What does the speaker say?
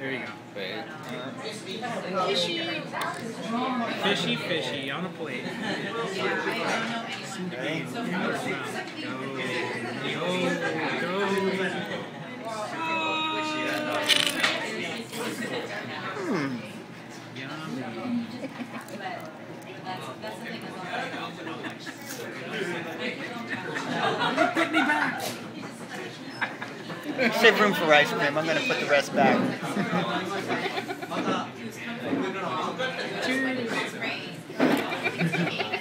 There you go. Wait. Fishy. Fishy, fishy on a plate. Hmm. Put me back. Save room for ice cream. I'm going to put the rest back. Cheers.